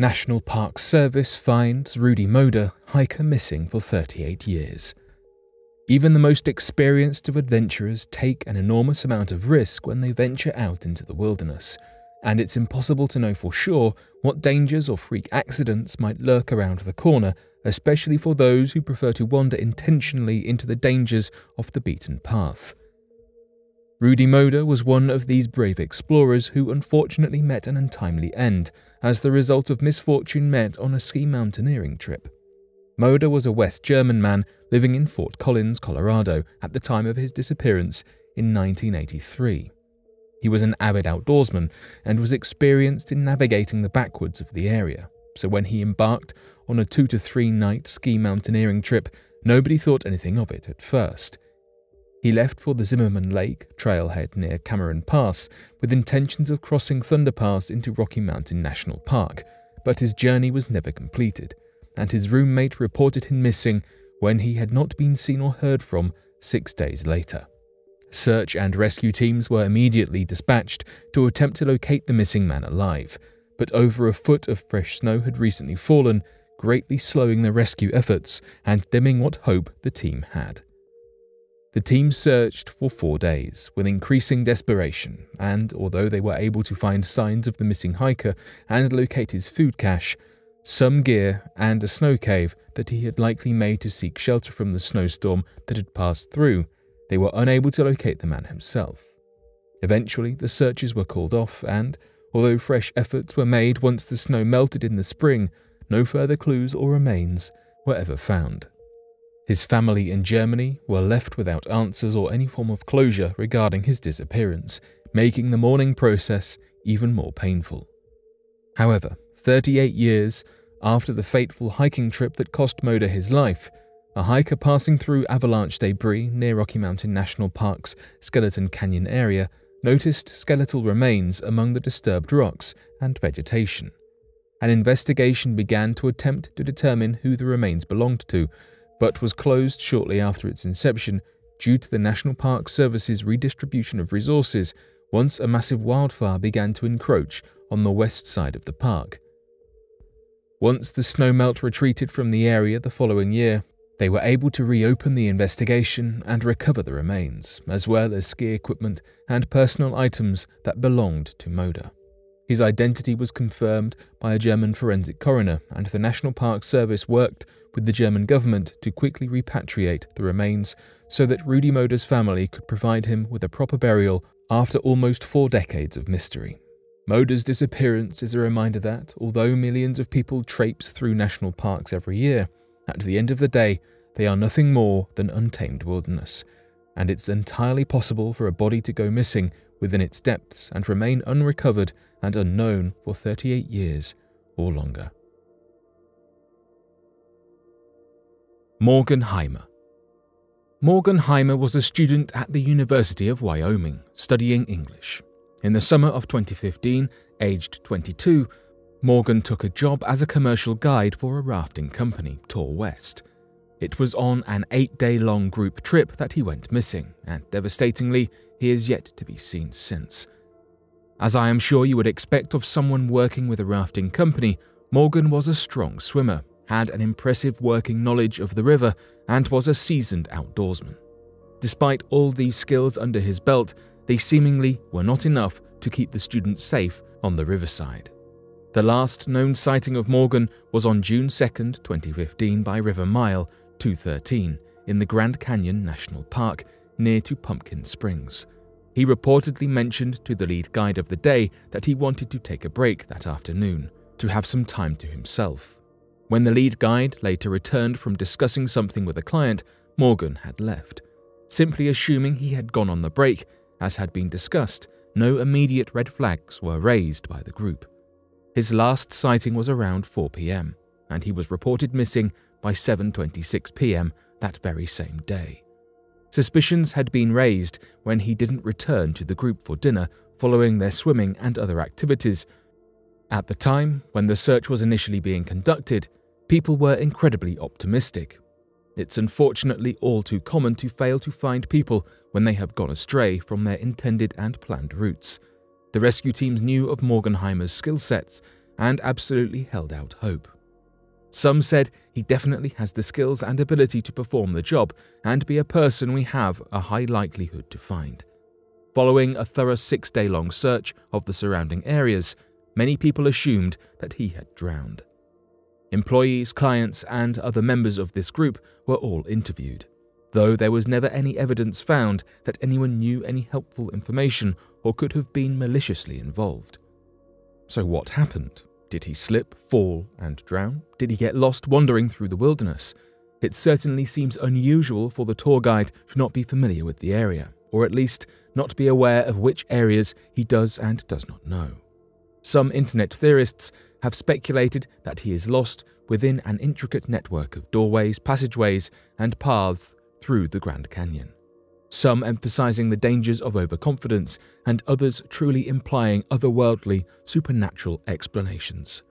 National Park Service finds Rudy Moder, hiker missing for 38 years. Even the most experienced of adventurers take an enormous amount of risk when they venture out into the wilderness, and it's impossible to know for sure what dangers or freak accidents might lurk around the corner, especially for those who prefer to wander intentionally into the dangers of the beaten path. Rudy Moder was one of these brave explorers who unfortunately met an untimely end as the result of misfortune met on a ski mountaineering trip. Moder was a West German man living in Fort Collins, Colorado, at the time of his disappearance in 1983. He was an avid outdoorsman and was experienced in navigating the backwoods of the area, so when he embarked on a two to three night ski mountaineering trip, nobody thought anything of it at first. He left for the Zimmerman Lake trailhead near Cameron Pass with intentions of crossing Thunder Pass into Rocky Mountain National Park, but his journey was never completed and his roommate reported him missing when he had not been seen or heard from six days later. Search and rescue teams were immediately dispatched to attempt to locate the missing man alive, but over a foot of fresh snow had recently fallen, greatly slowing the rescue efforts and dimming what hope the team had. The team searched for four days with increasing desperation, and although they were able to find signs of the missing hiker and locate his food cache, some gear, and a snow cave that he had likely made to seek shelter from the snowstorm that had passed through, they were unable to locate the man himself. Eventually, the searches were called off, and although fresh efforts were made once the snow melted in the spring, no further clues or remains were ever found. His family in Germany were left without answers or any form of closure regarding his disappearance, making the mourning process even more painful. However, 38 years after the fateful hiking trip that cost Moder his life, a hiker passing through avalanche debris near Rocky Mountain National Park's Skeleton Canyon area noticed skeletal remains among the disturbed rocks and vegetation. An investigation began to attempt to determine who the remains belonged to, but was closed shortly after its inception due to the National Park Service's redistribution of resources once a massive wildfire began to encroach on the west side of the park. Once the snowmelt retreated from the area the following year, they were able to reopen the investigation and recover the remains, as well as ski equipment and personal items that belonged to Moder. His identity was confirmed by a German forensic coroner, and the National Park Service worked with the German government to quickly repatriate the remains so that Rudy Moder's family could provide him with a proper burial after almost four decades of mystery. Moder's disappearance is a reminder that, although millions of people traipse through national parks every year, at the end of the day, they are nothing more than untamed wilderness, and it's entirely possible for a body to go missing within its depths and remain unrecovered and unknown for 38 years or longer. Morgan Heimer Morgan Heimer was a student at the University of Wyoming, studying English. In the summer of 2015, aged 22, Morgan took a job as a commercial guide for a rafting company, Tour West. It was on an eight day long group trip that he went missing, and devastatingly, he is yet to be seen since. As I am sure you would expect of someone working with a rafting company, Morgan was a strong swimmer, had an impressive working knowledge of the river, and was a seasoned outdoorsman. Despite all these skills under his belt, they seemingly were not enough to keep the students safe on the riverside. The last known sighting of Morgan was on June 2, 2015, by River Mile 213 in the Grand Canyon National Park near to Pumpkin Springs. He reportedly mentioned to the lead guide of the day that he wanted to take a break that afternoon, to have some time to himself. When the lead guide later returned from discussing something with a client, Morgan had left. Simply assuming he had gone on the break, as had been discussed, no immediate red flags were raised by the group. His last sighting was around 4 pm, and he was reported missing by 7:26 pm that very same day. Suspicions had been raised when he didn't return to the group for dinner following their swimming and other activities. At the time, when the search was initially being conducted, people were incredibly optimistic. It's unfortunately all too common to fail to find people when they have gone astray from their intended and planned routes. The rescue teams knew of Morgan Heimer's skill sets and absolutely held out hope. Some said he definitely has the skills and ability to perform the job and be a person we have a high likelihood to find. Following a thorough six day long search of the surrounding areas, many people assumed that he had drowned. Employees, clients, and other members of this group were all interviewed, though there was never any evidence found that anyone knew any helpful information or could have been maliciously involved. So, what happened? Did he slip, fall, and drown? Did he get lost wandering through the wilderness? It certainly seems unusual for the tour guide to not be familiar with the area, or at least not be aware of which areas he does and does not know. Some internet theorists have speculated that he is lost within an intricate network of doorways, passageways, and paths through the Grand Canyon. Some emphasizing the dangers of overconfidence, and others truly implying otherworldly, supernatural explanations.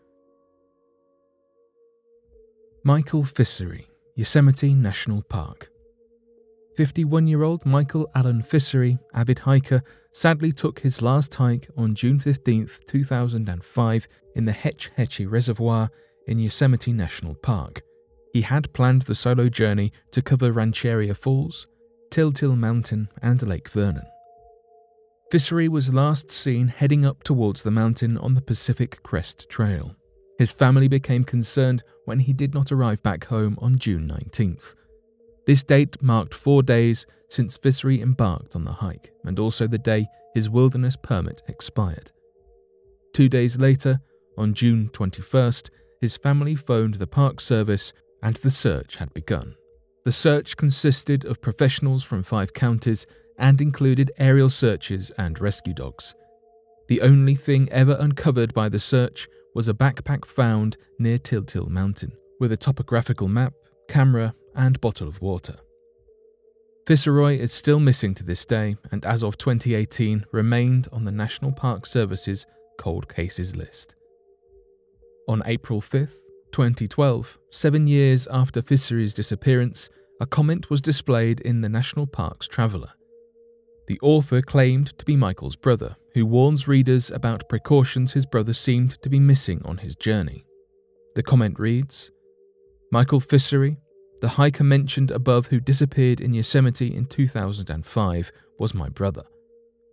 Michael Ficery, Yosemite National Park. 51 year old Michael Allen Ficery, avid hiker, sadly took his last hike on June 15, 2005, in the Hetch Hetchy Reservoir in Yosemite National Park. He had planned the solo journey to cover Rancheria Falls, Tiltill Mountain, and Lake Vernon. Ficery was last seen heading up towards the mountain on the Pacific Crest Trail. His family became concerned when he did not arrive back home on June 19th. This date marked four days since Ficery embarked on the hike, and also the day his wilderness permit expired. Two days later, on June 21st, his family phoned the Park Service and the search had begun. The search consisted of professionals from five counties and included aerial searches and rescue dogs. The only thing ever uncovered by the search was a backpack found near Tiltill Mountain, with a topographical map, camera, and bottle of water. Ficery is still missing to this day and as of 2018 remained on the National Park Service's cold cases list. On April 5th, 2012, seven years after Ficery's disappearance, a comment was displayed in the National Parks Traveller. The author claimed to be Michael's brother, who warns readers about precautions his brother seemed to be missing on his journey. The comment reads Michael Ficery, the hiker mentioned above who disappeared in Yosemite in 2005 was my brother.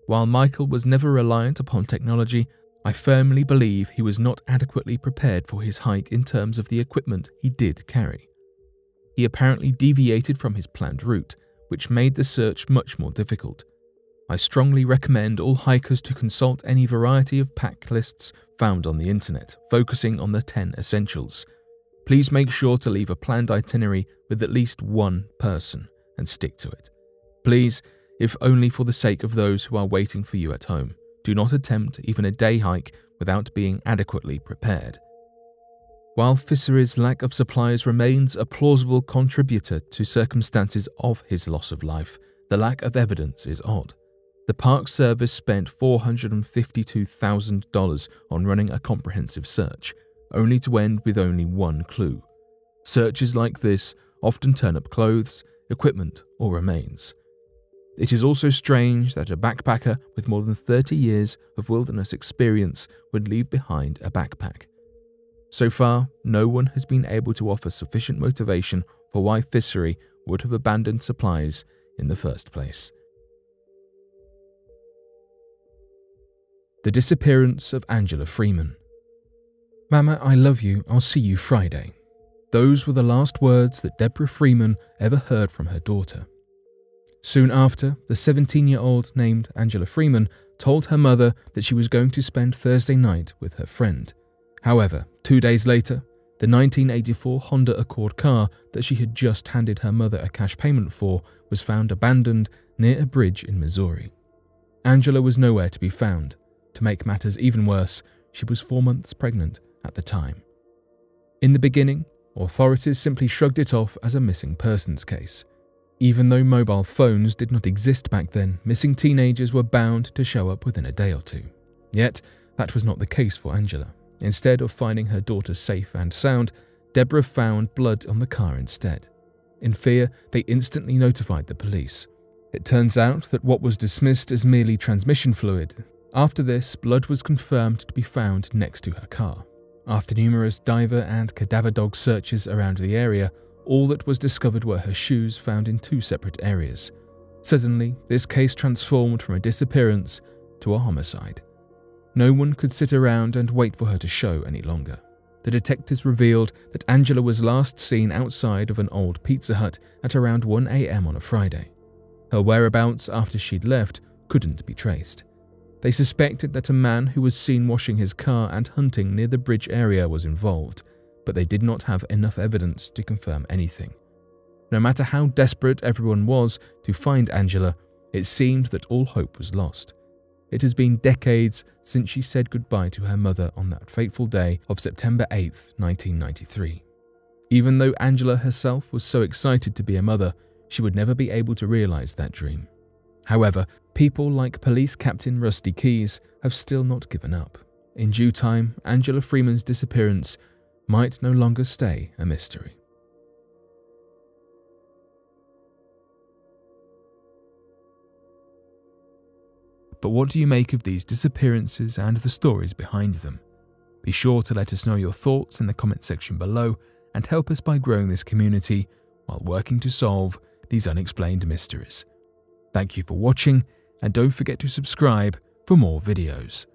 While Michael was never reliant upon technology, I firmly believe he was not adequately prepared for his hike in terms of the equipment he did carry. He apparently deviated from his planned route, which made the search much more difficult. I strongly recommend all hikers to consult any variety of pack lists found on the internet, focusing on the 10 essentials Please make sure to leave a planned itinerary with at least one person and stick to it. Please, if only for the sake of those who are waiting for you at home, do not attempt even a day hike without being adequately prepared. While Ficery's lack of supplies remains a plausible contributor to circumstances of his loss of life, the lack of evidence is odd. The Park Service spent $452,000 on running a comprehensive search, only to end with only one clue. Searches like this often turn up clothes, equipment, or remains. It is also strange that a backpacker with more than 30 years of wilderness experience would leave behind a backpack. So far, no one has been able to offer sufficient motivation for why Ficery would have abandoned supplies in the first place. The disappearance of Angela Freeman. Mama, I love you. I'll see you Friday. Those were the last words that Deborah Freeman ever heard from her daughter. Soon after, the 17 year old named Angela Freeman told her mother that she was going to spend Thursday night with her friend. However, two days later, the 1984 Honda Accord car that she had just handed her mother a cash payment for was found abandoned near a bridge in Missouri. Angela was nowhere to be found. To make matters even worse, she was four months pregnant at the time. In the beginning, authorities simply shrugged it off as a missing persons case. Even though mobile phones did not exist back then, missing teenagers were bound to show up within a day or two. Yet, that was not the case for Angela. Instead of finding her daughter safe and sound, Deborah found blood on the car instead. In fear, they instantly notified the police. It turns out that what was dismissed as merely transmission fluid, after this, blood was confirmed to be found next to her car. After numerous diver and cadaver dog searches around the area, all that was discovered were her shoes found in two separate areas. Suddenly, this case transformed from a disappearance to a homicide. No one could sit around and wait for her to show any longer. The detectives revealed that Angela was last seen outside of an old Pizza Hut at around 1am on a Friday. Her whereabouts after she'd left couldn't be traced. They suspected that a man who was seen washing his car and hunting near the bridge area was involved, but they did not have enough evidence to confirm anything. No matter how desperate everyone was to find Angela, it seemed that all hope was lost. It has been decades since she said goodbye to her mother on that fateful day of September 8, 1993. Even though Angela herself was so excited to be a mother, she would never be able to realize that dream. However, people like Police Captain Rusty Keys have still not given up. In due time, Angela Freeman's disappearance might no longer stay a mystery. But what do you make of these disappearances and the stories behind them? Be sure to let us know your thoughts in the comment section below and help us by growing this community while working to solve these unexplained mysteries. Thank you for watching, and don't forget to subscribe for more videos.